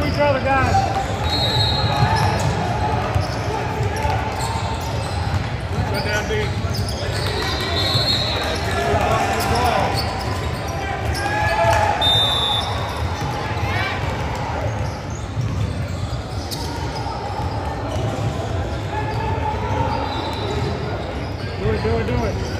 to each other, guys. Go down deep. Do it, do it, do it.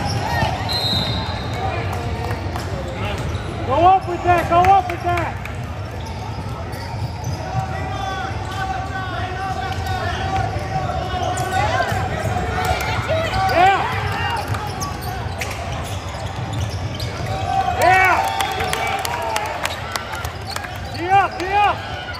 Go up with that. Go up with that. Yeah.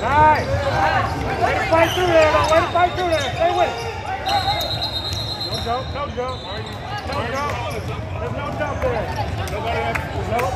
Nice. Way fight through there. Way to fight through there. Stay with it. No jump, no jump. No jump. There's no jump there. Nobody has to. Nope.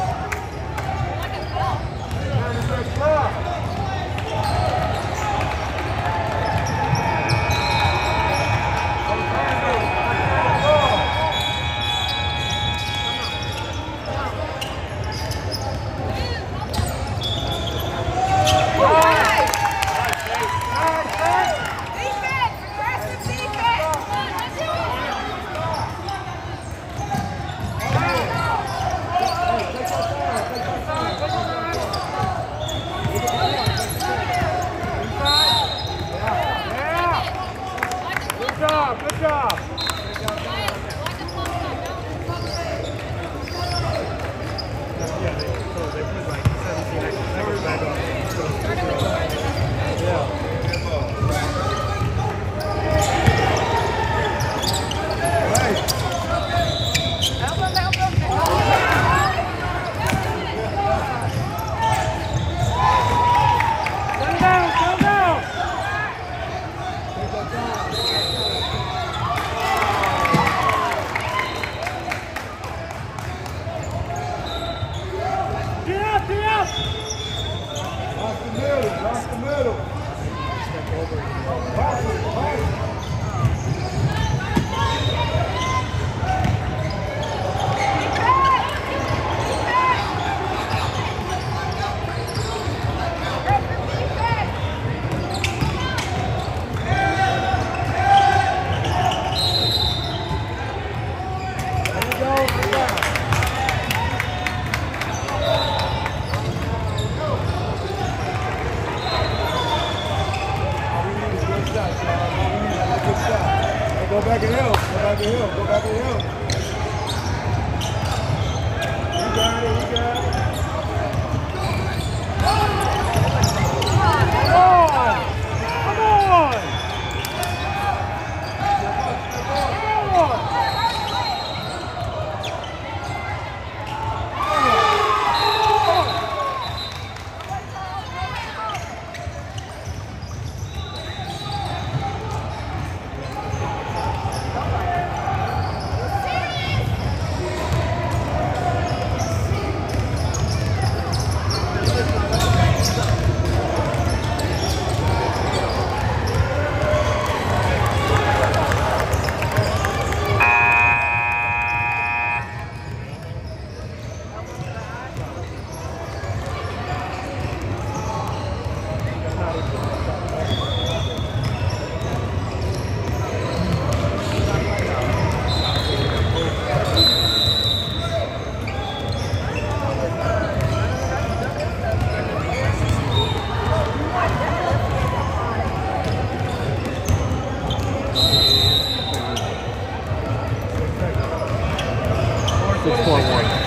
back of the hill. Go back of the hill. Go back of the hill. 641.